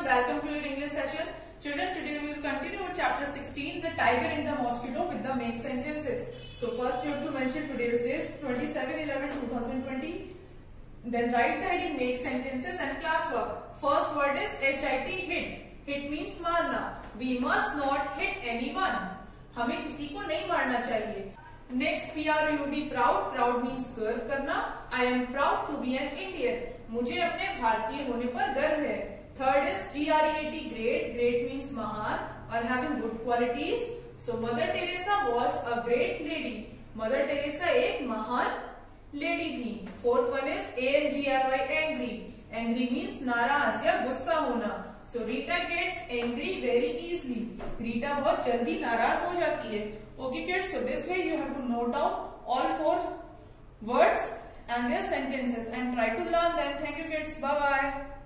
everyone, welcome to your English session. Children, today we will continue with chapter 16, the tiger and the mosquito with the make sentences. So first you have to mention today's date, 27-11-2020. Then write the heading make sentences and classwork. First word is HIT, hit. Hit means मारना. We must not hit anyone. हमें किसी को नहीं मारना चाहिए next P R U D proud proud means गर्व करना I am proud to be an Indian मुझे अपने भारतीय होने पर गर्व है। Third is G R E T great great means महान और having good qualities so Mother Teresa was a great lady Mother Teresa एक महान लेडी थी। Fourth one is A N G R Y angry angry means नाराज़ या गुस्सा होना। So Rita gets angry very easily Rita बहुत जल्दी नाराज़ हो जाती है। Okay kids so this way you have to note down all four sentences and try to learn them. Thank you kids. Bye-bye.